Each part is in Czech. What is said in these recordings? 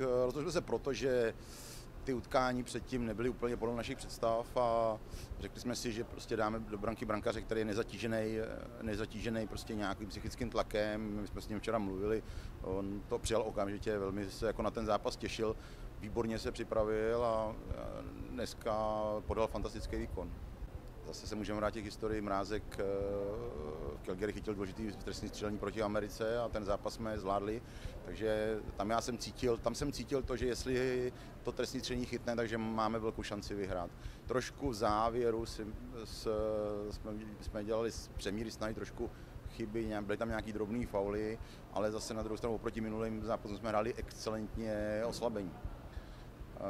eh, rozhodli jsme se proto, že ty utkání předtím nebyly úplně podle našich představ a řekli jsme si, že prostě dáme do branky brankaře, který je nezatížený, nezatížený prostě nějakým psychickým tlakem. My jsme s ním včera mluvili, on to přijal okamžitě, velmi se jako na ten zápas těšil, výborně se připravil a dneska podal fantastický výkon. Zase se můžeme vrátit k historii. Mrázek v eh, Calgary chytil důležitý trestný střelení proti Americe a ten zápas jsme zvládli. Takže tam já jsem cítil, tam jsem cítil to, že jestli to trestní střelení chytne, takže máme velkou šanci vyhrát. Trošku v závěru si, s, jsme, jsme dělali přemíry snahy trošku chyby, byly tam nějaký drobné fauly, ale zase na druhou stranu oproti minulým zápasům jsme hráli excelentně oslabení.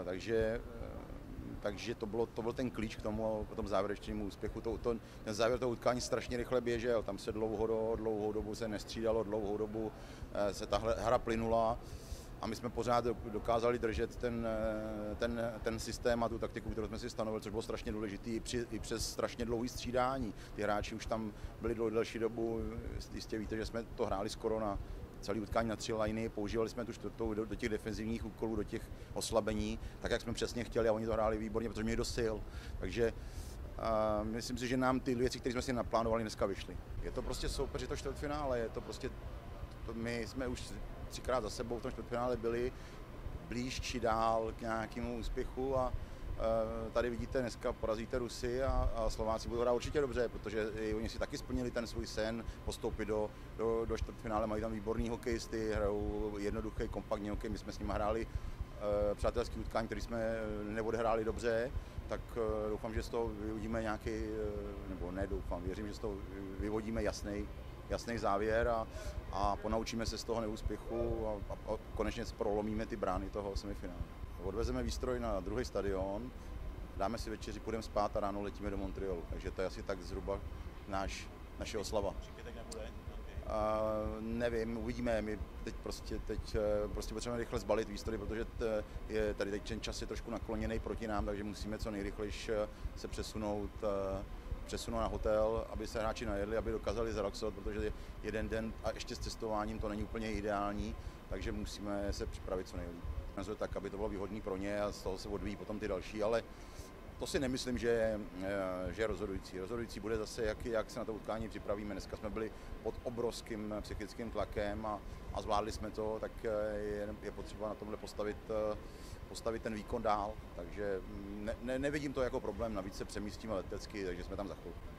Takže takže to, bylo, to byl ten klíč k tomu, k tomu závěrečnému úspěchu. To, to, ten závěr toho utkání strašně rychle běžel, tam se dlouho, dlouhou dobu se nestřídalo, dlouhou dobu eh, se ta hra plynula a my jsme pořád dokázali držet ten, eh, ten, ten systém a tu taktiku, kterou jsme si stanovili, což bylo strašně důležité i, i přes strašně dlouhé střídání. Ty hráči už tam byli dlouho delší dobu, jistě víte, že jsme to hráli skoro na celý utkání na tři liny, používali jsme tu čtvrtou do, do těch defenzivních úkolů, do těch oslabení, tak jak jsme přesně chtěli a oni to hráli výborně, protože měli dost sil. Takže a myslím si, že nám ty věci, které jsme si naplánovali, dneska vyšly. Je to prostě soupeř, je to čtvrtfinále, je to prostě, to my jsme už třikrát za sebou v tom čtvrtfinále byli blíž či dál k nějakému úspěchu a tady vidíte, dneska porazíte Rusy a, a Slováci budou hrát určitě dobře, protože i oni si taky splnili ten svůj sen, postoupit do, do, do čtvrtfinále, mají tam výborný hokejisty, hrajou jednoduchý, kompaktní hokej, my jsme s nimi hráli uh, přátelský utkání, který jsme neodehráli dobře, tak doufám, že z toho vyvodíme nějaký, nebo ne doufám, věřím, že z toho vyvodíme jasný jasný závěr a, a ponaučíme se z toho neúspěchu a, a, a konečně prolomíme ty brány toho semifinále. Odvezeme výstroj na druhý stadion, dáme si večeři, půjdeme spát a ráno letíme do Montrealu. Takže to je asi tak zhruba náš, naše oslava. Uh, nevím, uvidíme. My teď prostě, teď uh, prostě potřebujeme rychle zbalit výstroj, protože t, je tady teď ten čas je trošku nakloněný proti nám, takže musíme co nejrychleji uh, se přesunout, přesunout na hotel, aby se hráči najedli, aby dokázali zaraxovat, protože jeden den a ještě s cestováním to není úplně ideální, takže musíme se připravit co nejlíp tak, aby to bylo výhodné pro ně a z toho se odvíjí potom ty další, ale to si nemyslím, že je, eh, že je rozhodující. Rozhodující bude zase, jak, jak se na to utkání připravíme. Dneska jsme byli pod obrovským psychickým tlakem a, a zvládli jsme to, tak eh, je, je potřeba na tomhle postavit, eh, postavit ten výkon dál. Takže mm, ne, ne, nevidím to jako problém, navíc se přemístíme letecky, takže jsme tam za chvilku.